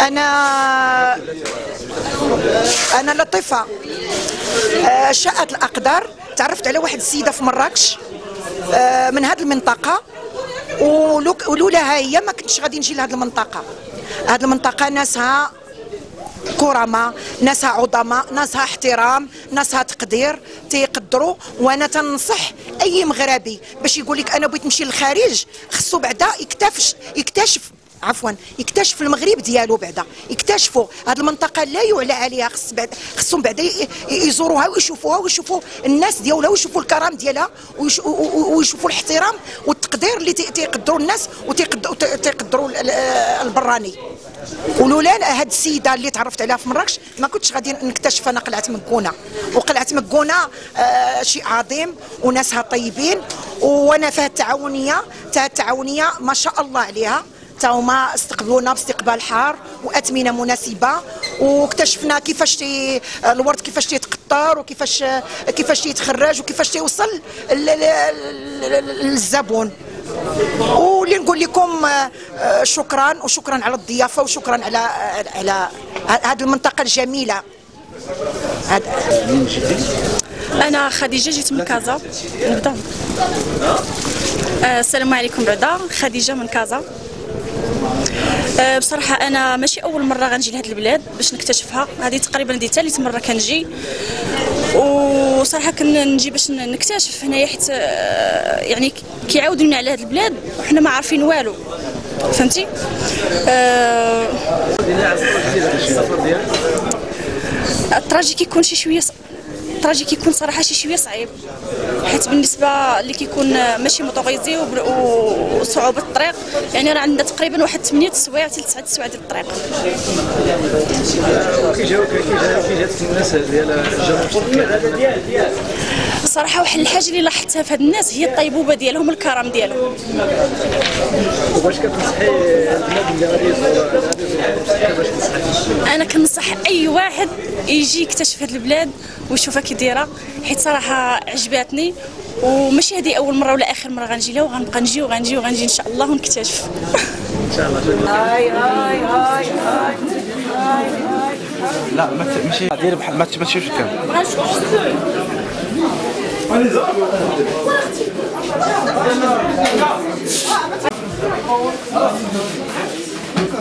أنا أنا لطيفة. آه، شاءت الأقدار. تعرفت على واحد السيدة في مراكش آه، من هذه المنطقة. ولو- ولولاها هي ما كنتش غادي نجي لهذه المنطقة. هذه المنطقة ناسها كرماء ناسها عظماء ناسها احترام ناسها تقدير تيقدروا. وأنا تنصح أي مغربي باش يقول لك أنا بغيت نمشي للخارج خصو بعدا يكتشف يكتشف عفوا يكتشف المغرب ديالو بعدا. يكتشفوا هذه المنطقة لا يعلى عليها خص بعد خصهم بعدا يزوروها ويشوفوها ويشوفوا الناس ديالها ويشوفوا الكرم ديالها ويشوفوا الاحترام والتقدير اللي تي- تيقدروا الناس وتيقدروا البراني. ولولا هاد السيدة اللي تعرفت عليها في مراكش ما كنتش غادي نكتشف أنا قلعة مكونة. وقلعة مكونة آه شيء عظيم وناسها طيبين وأنا فيها التعاونيه تاع التعاونية ما شاء الله عليها. تا هما استقبلونا باستقبال حار واثمنه مناسبة واكتشفنا كيفاش تي الورد كيفاش تيتقطر وكيفاش كيفاش تيتخرج وكيفاش تيوصل لل- لل- للزبون. واللي نقول لكم آه، شكرا وشكرا على الضيافة وشكرا على على هذه المنطقة الجميلة. أنا خديجة جيت من كازا. نبدأ. آه، السلام عليكم بعدا خديجة من كازا. بصراحة أنا ماشي أول مرة غنجي لهاد البلاد باش نكتشفها. هذه تقريبا دي ثالث مرة كنجي. وصراحة كنجي باش نكتشف هنايا حيت آه، يعني كيعاودونا على هاد البلاد وحنا ما عارفين والو. فهمتي؟ آه، التراجي كيكون شي شوية التراجي كيكون صراحة شي شوية صعيب. حيت بالنسبة اللي كيكون ماشي موطوريزي وبر- وصعوبه الطريق يعني راه عندنا تقريبا واحد 8 سوايع حتى 9 سوايع ديال الطريق. الناس ديال صراحة واحد الحاجة اللي لاحظتها في هاد الناس هي الطيبوبة ديالهم الكرم ديالهم. واش كتنصحي اللي غادي أنا كنصح أي واحد يجي يكتشف هاد البلاد ويشوفها كي دايرة حيت صراحة عجباتني. وماشي هذه أول مرة ولا آخر مرة غنجي لها وغنبقى نجي وغنجي وغنجي إن شاء الله ونكتشف. ان شاء الله شكرا لا ما ماشي. دير بحال ما ت- ما تشوفش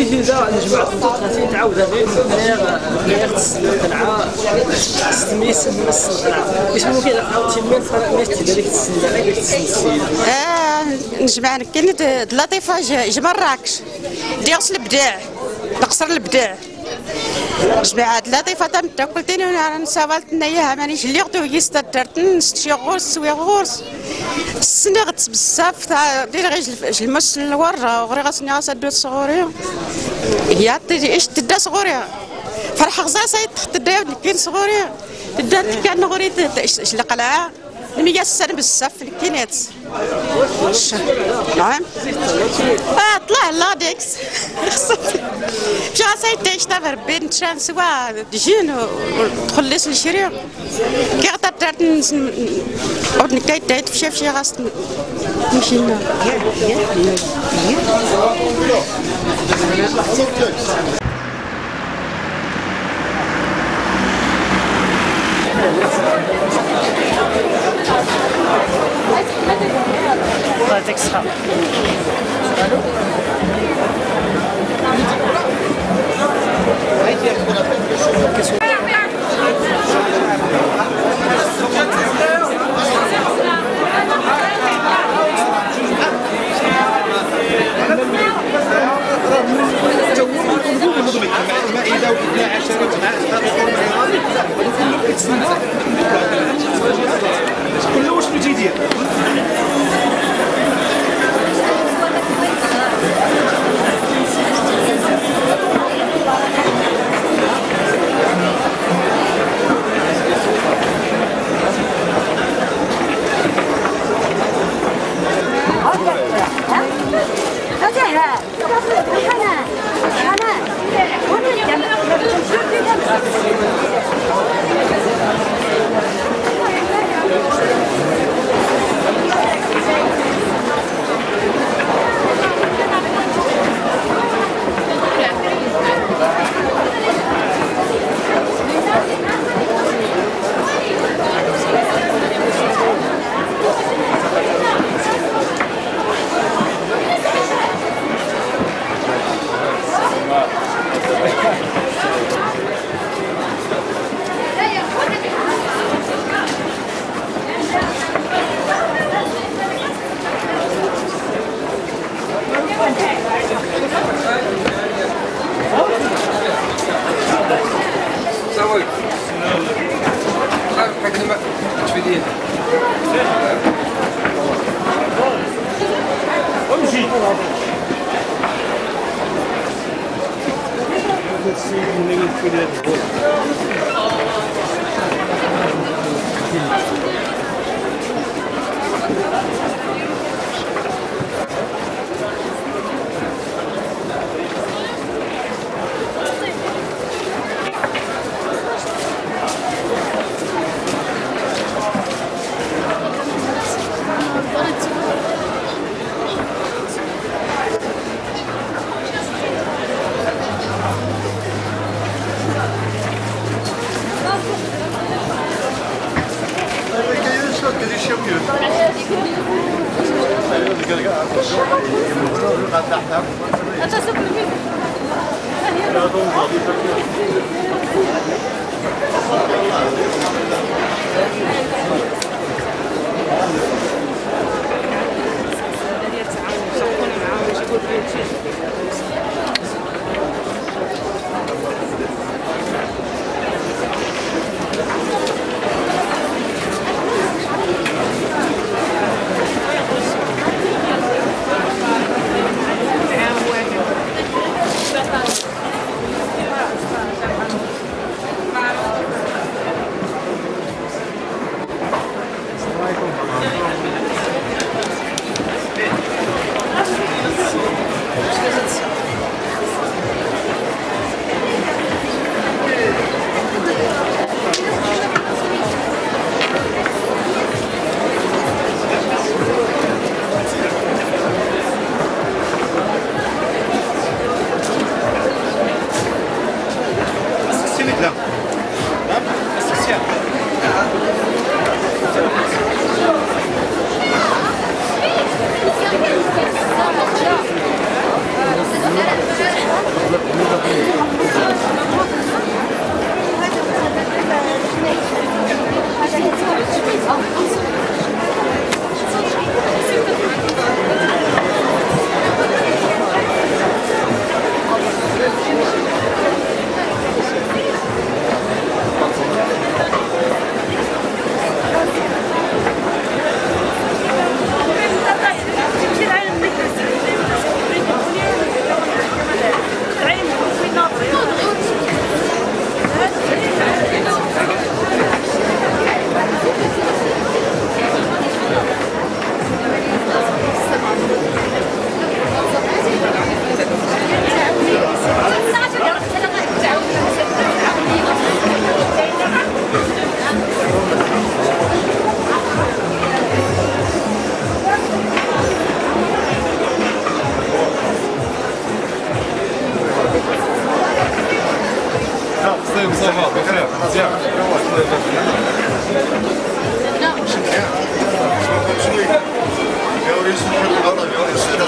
الكاميرا خاصني تيزا نجمع الخطوط خاصني تعاود هذه الدنيا هي خص القلعه السنده غير السنده آه نجمع كاين د- لطيفه ج- ج مراكش ديغس البداع. القصر البداع. جماعة لطيفة تم تاكلتني وأنا نسابلت نياها مانيش اللي غدو يستدرتن شي غورس سوي غورس. السنغت بزاف. تاع دير غير المس الورا. وغري غاسني غاسدو صغوري. يا تيجي إيش تدا صغوري فرح غزاسة تدا كاين صغوري تدا كان غوري إيش القلعة السنة بزاف في الكينات نعم. آه طلع لا ديكس مش غاسي تايش تافر بين شان سوا دجين وتخلص الشريع كي غدا تارت عود نكاي تايت في شي غاس مشينا كل واش الميت في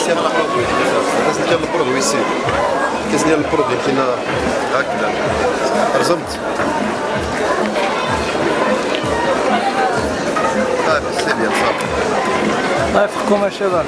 كاس ديال البرودوي سي كاس ديال البرودوي كاين هكذا. رزمت طيب سي بيان صافي. الله يوفقكم الشباب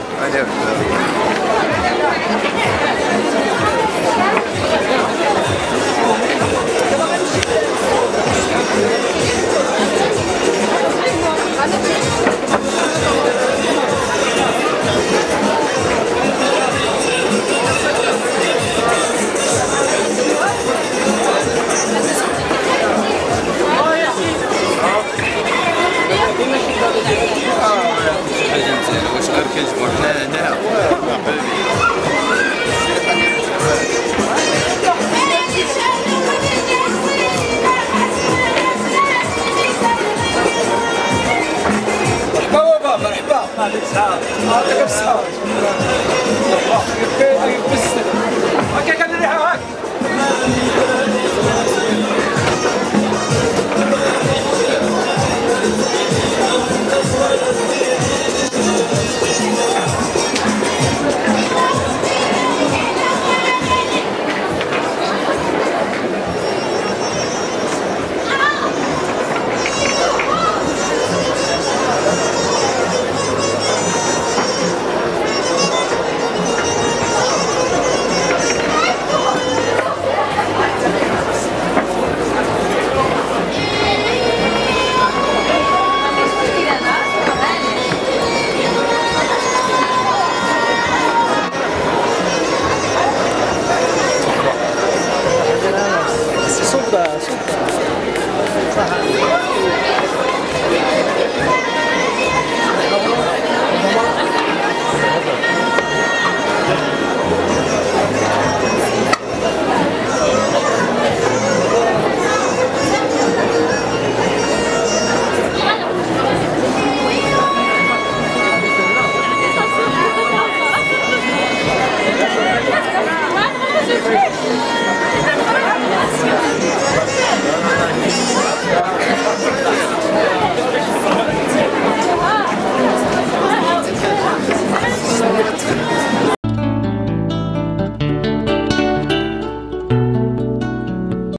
عليك واش غير كنجبروا حنا هنا مرحبا بابا مرحبا Super, super.